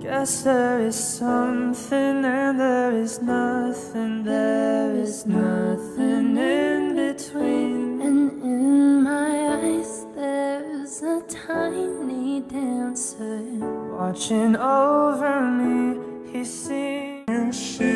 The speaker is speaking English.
Guess there is something and there is nothing, there is nothing in between. And in my eyes, there's a tiny dancer watching over me. He sings.